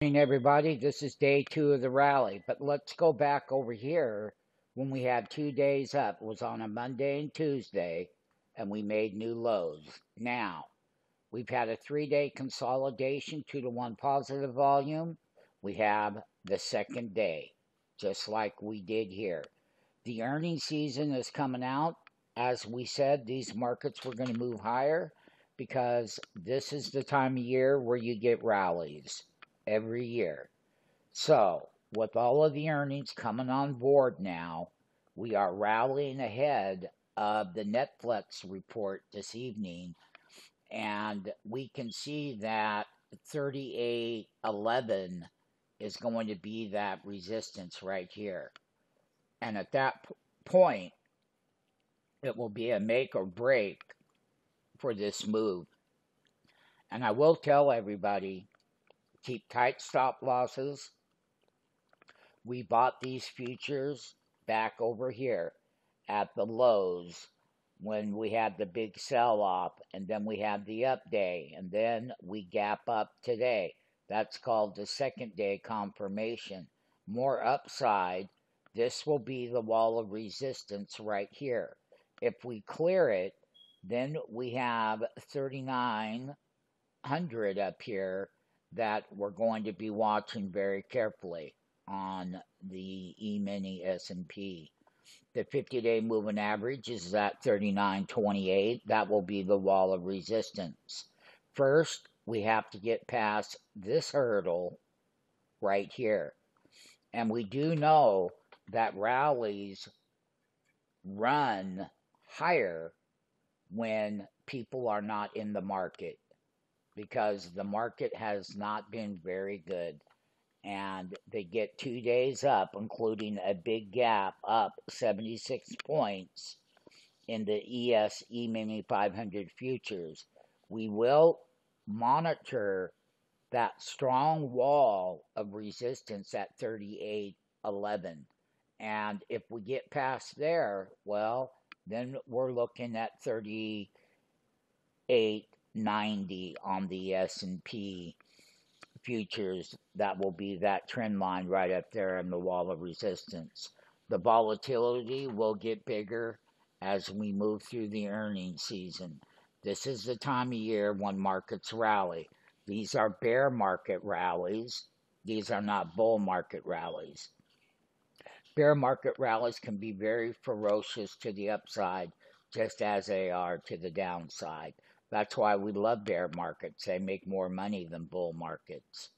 morning, everybody. This is day two of the rally, but let's go back over here when we had two days up. It was on a Monday and Tuesday, and we made new lows. Now, we've had a three day consolidation, two to one positive volume. We have the second day, just like we did here. The earnings season is coming out. As we said, these markets were going to move higher because this is the time of year where you get rallies every year. So, with all of the earnings coming on board now, we are rallying ahead of the Netflix report this evening, and we can see that 3811 is going to be that resistance right here. And at that point, it will be a make or break for this move. And I will tell everybody keep tight stop losses. We bought these futures back over here at the lows when we had the big sell off, and then we had the up day, and then we gap up today. That's called the second day confirmation. More upside. This will be the wall of resistance right here. If we clear it, then we have 3900 up here that we're going to be watching very carefully on the E-mini S&P. The 50-day moving average is at 39.28. That will be the wall of resistance. First, we have to get past this hurdle right here. And we do know that rallies run higher when people are not in the market because the market has not been very good. And they get two days up, including a big gap up 76 points in the ES E-mini 500 futures. We will monitor that strong wall of resistance at 38.11. And if we get past there, well, then we're looking at 38.90 on the S&P futures. That will be that trend line right up there in the wall of resistance. The volatility will get bigger as we move through the earnings season. This is the time of year when markets rally. These are bear market rallies. These are not bull market rallies. Bear market rallies can be very ferocious to the upside, just as they are to the downside. That's why we love bear markets. They make more money than bull markets.